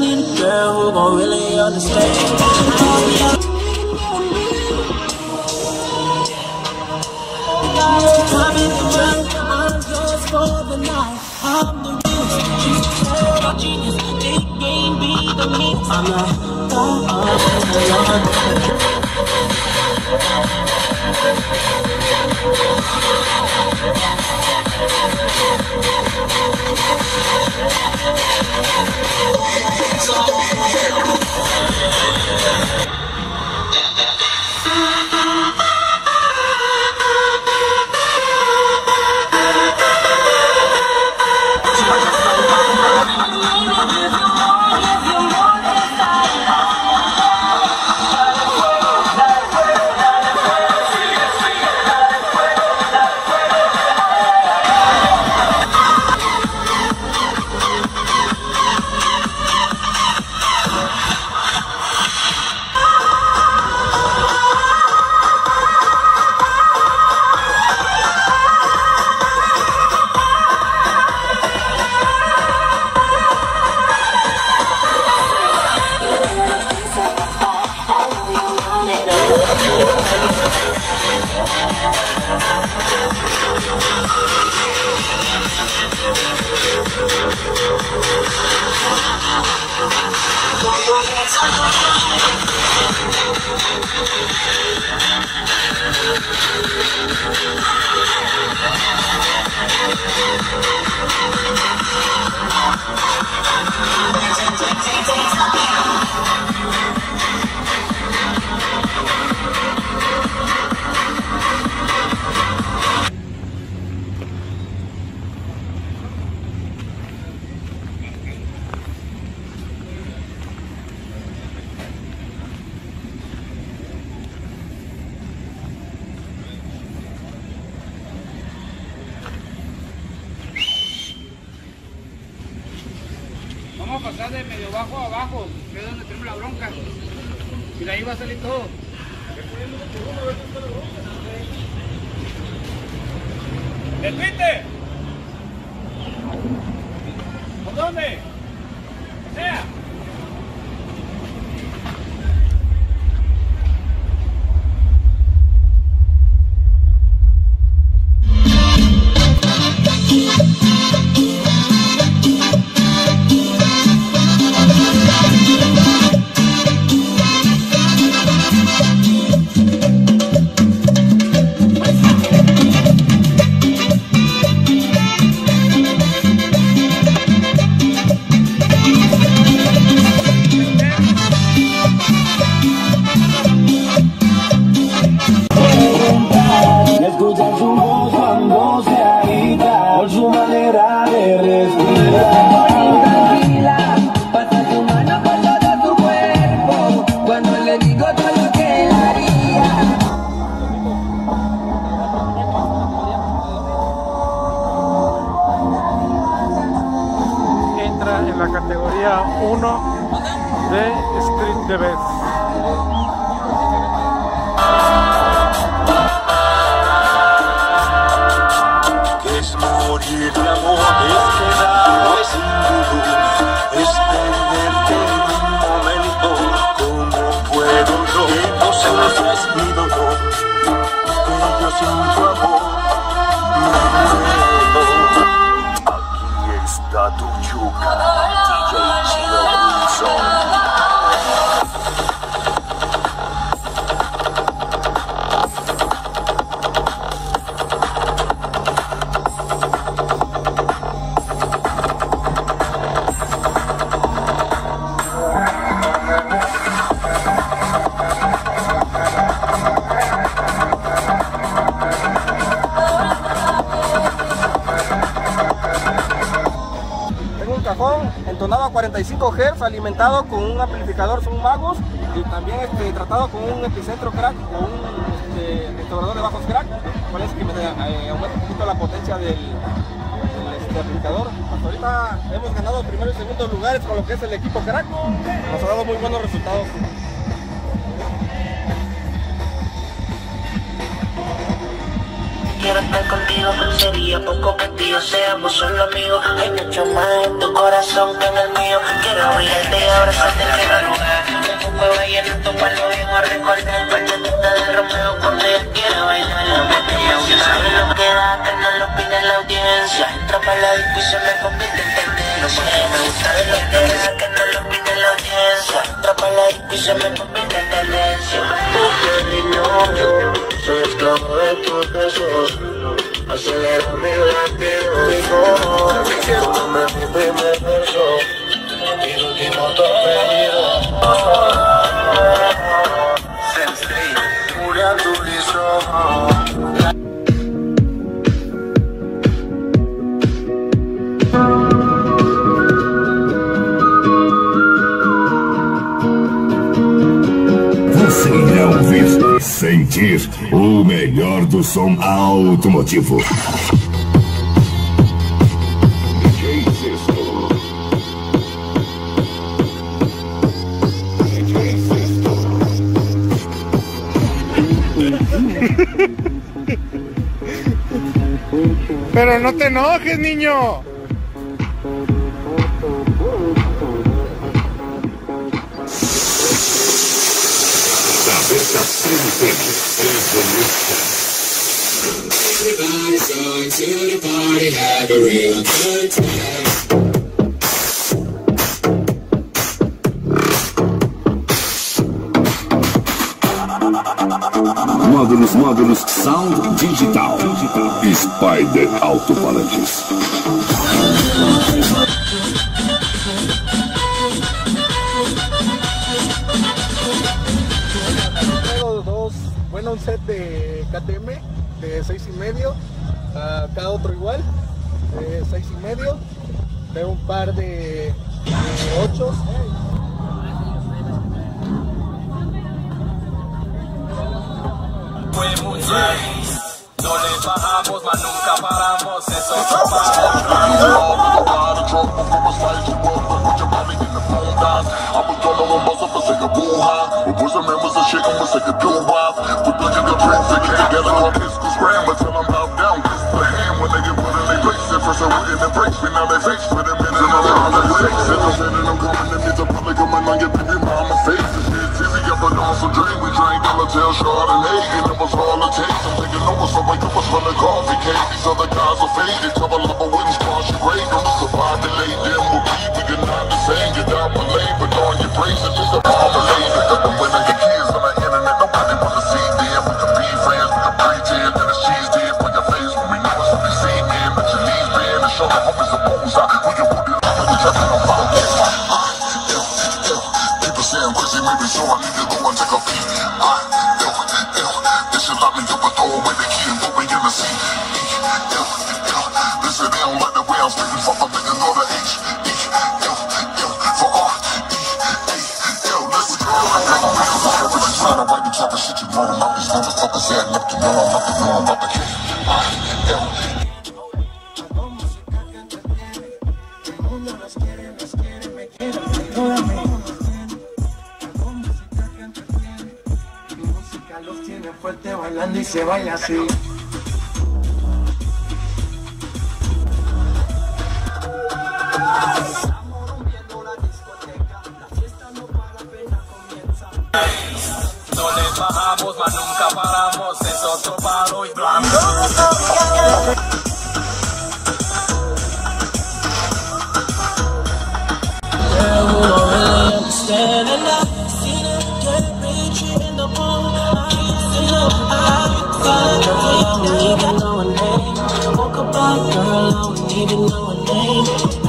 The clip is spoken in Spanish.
need a girl who gon' really understand. Time is the well, I'm yours for the night. I'm the realest, said I'm genius. Big game be the means. I'm like, oh, oh, oh, a pasar de medio bajo a abajo, que es donde tenemos la bronca. Y de ahí va a salir todo. ¡Detente! ¿Por dónde? ¡Sea! En la categoría 1 de Street Debes. Es morir de amor, entonado a 45 Hz, alimentado con un amplificador Son Magos y también este, tratado con un epicentro crack o un este, restaurador de bajos crack, cual es que me eh, aumenta un poquito la potencia del, del, este, amplificador. Hasta ahorita hemos ganado primero y segundo lugares con lo que es el equipo crack, nos ha dado muy buenos resultados. Quiero estar contigo sería poco contigo, seamos solo amigos. Hay mucho más en tu corazón que en el mío. Quiero abrirte y abrazarte en la lugar. Tengo un juego lleno, tomarlo bien a recordar. Bachatita de Romeo cuando ella quiera bailar la batería. ¿Sabes lo que da? Que no lo pide la audiencia. Entra para la y se me convierte en tendencia. Me gusta de lo que da, que no lo pide la audiencia. Entra para la y se me convierte en tendencia. Soy esclavo de tus besos. Acelera mi latido y Recuérdame mi primer beso Mi último torpedo Sensei, muriendo liso o melhor do som automotivo. Pero no te enojes, niño. Cabeça sempre. Everybody's going to the party, have a real good. Módulos, módulos, sound digital. Spider Alto-Falantes. Traigo dos, bueno, un set de KTM de 6 y medio, ah, cada otro igual, de 6 y medio. Traigo un par de 8. Fuimos seis, no le bajamos, mas nunca paramos, eso I'm busting for sake of a second boom high. With members of shit, I'ma take a do wife. With black the prince, they can't get on pistol scram until I'm out down. Kiss the hand when they get put in their place. And first I went in and breaks me, now they face put them in and I'm on the face. And I'm standing, I'm coming to meet the public, I'm in on your baby mama face. It's easy, yeah, but I'm so dream. We drank tail. Chardonnay, and it was all it takes. I'm taking over, so I give us from the coffee cake. These other guys are faded, trouble up a witness, cause you rate them. Survive the late, then we'll keep it. People say I'm so I need to go and take a peek. I, ew, ew, they should lock me up and throw away the key and put me in the seat. Ew, ew, they say they don't like the way I'm speaking, fuck, I'm thinking of the H. E, ew, ew, for R, E, A, ew, let's go. Trying to write the type of shit you know about these motherfuckers adding up to know I'm not the know about the kid. I, ew, se baila así. No le bajamos, mas nunca paramos, es otro palo y blanco. Girl, I don't even know her name